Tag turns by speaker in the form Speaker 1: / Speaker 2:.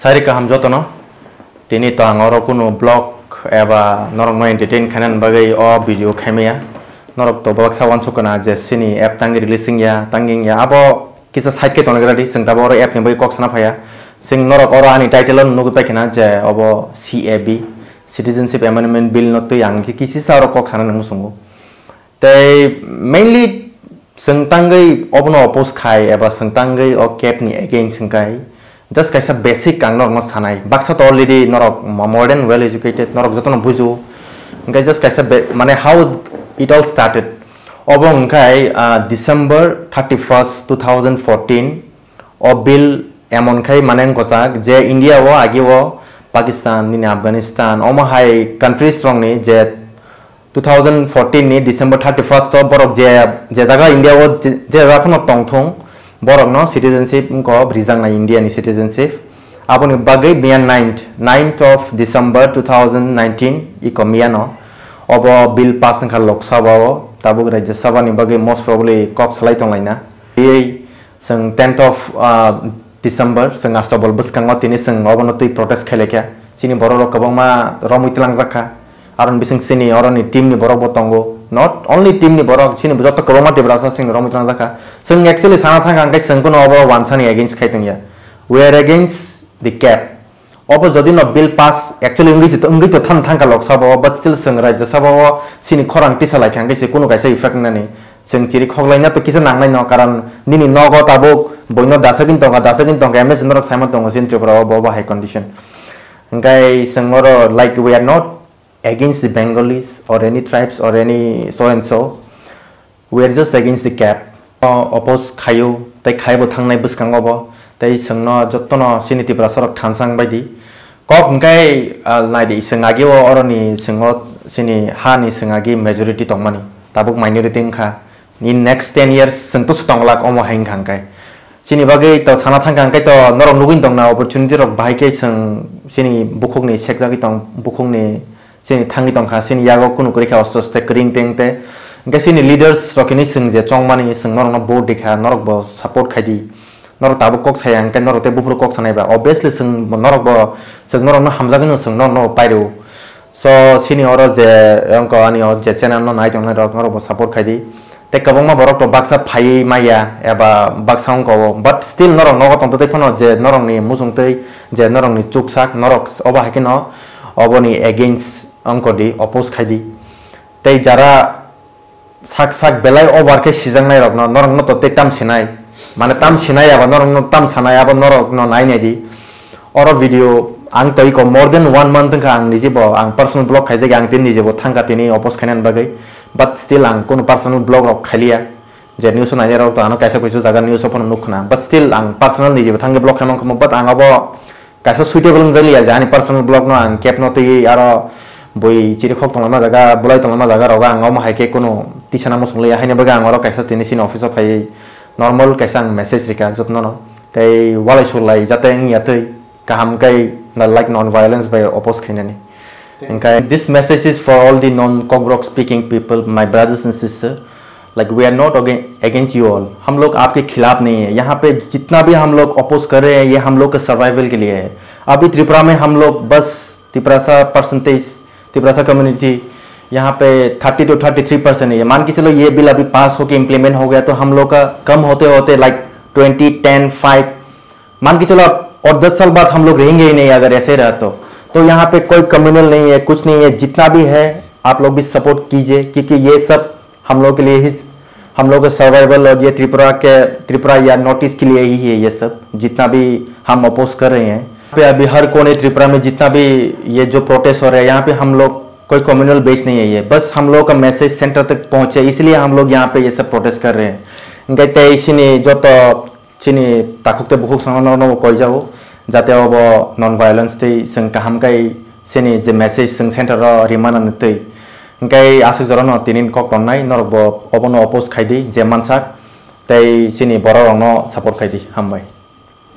Speaker 1: সারি কাহাম যত তিনি তো আঙর কোনো ব্লগ এবা নরক নয় এন্টারটেইন খানান বাগেই অ ভিডিও খেমিয়া নরক তো বাক সাবান সুকনা যে সিনি অ্যাপ টাঙ্গি রিলিসিং ইয়া টাঙ্গিং ইয়া আবো কিছু সাইকে তো নগরা দি সিংতাব অর অ্যাপ নিবই কক্স না ফায়া সিং নরক অর আনি টাইটেল নুগু পাইখিনা যে অব C A B citizenship amendment bill নতই আং কি কিছু সার কক্স না নুগু সঙ্গু তাই মেইনলি সিংতাঙ্গই অবন অপোস খাই এবা সিংতাঙ্গই অ ক্যাপ নি এগেইন সিংকাই just kaisa basic and normal sanai baksat already norok modern well educated norok jotono bujo ngai just kaisa mane how it all started obo ngai december 31st 2014 obil emon khai mane ngosa je india wo agi wo pakistan ni afghanistan omo hai country strong ni je 2014 ni december 31st to borok je je jaga india wo je ra khono tong thong borok no citizenship ko brijang na indian citizenship apuni bagai bian 9th 9th of december 2019 iko miano obo bill pass kan lok sabha o tabuk rajya sabha ni bagai most probably kok salai tong laina e sang 10th of uh, december sang astabol bus kan ngot ini sang obo notui protest khelekya sini borok kobong ma romui tlang zakha aron bising sini aron ni team ni borok botongo not only team ni borok chini bujot kroma devraj singh romit ranga ka sing actually sana thang ang sing kono obo wanchani against khaitung ya we are against the cap obo jodi no bill pass actually ungi jit ungi to than thang ka lok sabo but still sing raj sabo chini khorang tisa lai khang kise kono kaise effect nani sing chiri khoglai na to kise nang nai no karan nini nogot abo boino dasakin tonga dasakin tonga ms sundarak saimat tonga sin chopra obo high condition ngai sangoro like we are not against the Bengalis or any tribes or any so and so. We are just against the cap. Oppose Kayo, the Kaibo Tangai Buskangobo, the Sungno, Jotono, Siniti Brasor of Tansang by the Kokungai, Nadi Sengagio or any Sengot, Sini Hani Sengagi majority to money. Tabuk minority in in next 10 years sentus tonglak omo hang kangkai sini bagai to sana thang kangkai to norom lugin tong na opportunity rok bhai ke sing sini bukhung ni chek jagi tong bukhung ni চিনি থাঙি টংখা চিনি ইয়াগক কোনো কৰি খাই অস্তে ক্ৰিং টেং তে এনেকৈ চিনি leaders ৰখিনি চিং যে চং মানি চিং নৰ ন বৰ দেখা নৰক ব ছাপৰ্ট খাই দি নৰ তাবো কক চাই এনেকৈ নৰতে বুফুৰ কক চানাইবা অবভিয়াছলি চিং নৰক ব চিং নৰ ন হামজাগিনো চিং নৰ ন পাইৰেও চ' চিনি অৰ যে অংক আনি অ যে চেনে ন নাই তেওঁ ৰক নৰ ব ছাপৰ্ট খাই দি তে কেৱংমা বৰক তো বাক্সা ফাই মাইয়া এবা বাক্সা অংক বাট ষ্টিল নৰং নগত অন্ততে ফোন যে নৰংনি মুচুংতেই যে নৰংনি চুক চাক নৰক অবাহেকি ন অবনি এগেইনষ্ট অংকটি অপোজ খাই দি তাই যারা শাক বেলাই বেলায় অবারকে সিজাং নাই রগ্ন নরগ্ন তত্ত্বে তাম সিনাই মানে তাম সিনাই আবার নরগ্ন তাম সানাই আবার নরগ্ন নাই নাই দি অর ভিডিও আং তৈ ক মোর দেন ওয়ান মান্থ তঙ্কা আং নিজেব আং পার্সোনাল ব্লগ খাইজে আং তিন নিজেব থাঙ্কা তিনি অপোজ খাই নেন বাকি বাট স্টিল আং কোন পার্সোনাল ব্লগ রক খাইলিয়া যে নিউজ নাই রক তো আনো কাইসা কইছো জায়গা নিউজ ফোন নুখ না বাট স্টিল আং পার্সোনাল নিজেব থাঙ্কা ব্লগ খাই খাইম বাট আং আব কাইসা সুইটেবল জানিয়া যে আনি পার্সোনাল ব্লগ ন আং কেপ নতই আরো बै चिरीखक थाना जगह बोलाई थाना जगह रहा आंग माइके कोसाना मूसंग आंग कैसा तीन सिन ऑफिस फाइ नर्मल कैसा मेसेज रेखा जत्न तई वालाई सुर जाते इत कहम कई लाइक नॉन वायलेंस बै अपोज खेनी this message is for all the non Kokborok speaking people my brothers and sister like we are not against you all हम लोग आपके खिलाफ नहीं है यहाँ पे जितना भी हम लोग अपोज कर रहे हैं ये हम लोग के सर्वाइवल के लिए है अभी त्रिपुरा में हम लोग बस त्रिपुरा सा परसेंटेज तिब्रासा कम्युनिटी यहाँ पे 30 टू 33 परसेंट है मान के चलो ये बिल अभी पास होकर इम्प्लीमेंट हो गया तो हम लोग का कम होते होते लाइक ट्वेंटी टेन फाइव मान के चलो और दस साल बाद हम लोग रहेंगे ही नहीं अगर ऐसे रहे तो तो यहाँ पे कोई कम्युनल नहीं है कुछ नहीं है जितना भी है आप लोग भी सपोर्ट कीजिए क्योंकि ये सब हम लोग के लिए ही हम लोग का सर्वाइवल और ये त्रिपुरा के त्रिपुरा या नॉर्थ ईस्ट के लिए ही है ये सब जितना भी हम अपोज कर रहे हैं पे अभी हर कोने त्रिपुरा में जितना भी ये जो प्रोटेस्ट हो रहा है यहाँ पे हम लोग कोई कम्युनल बेस नहीं है ये बस हम लोग का मैसेज सेंटर तक पहुंचे इसलिए हम लोग यहाँ पे ये सब प्रोटेस्ट कर रहे हैं गए ते इसी जो तो चीन ताकुक ते बहुत संगठन वो कोई जाओ जाते हो वो नॉन वायलेंस थे संग का हम कई सिने जो मैसेज संग सेंटर रो रिमान अन्य थे गए आशु जरा ना तीन को कौन नहीं नर वो अपनो अपोस खाई दी जेमान सा ते सिने बड़ा रंगो सपोर्ट खाई दी हम भाई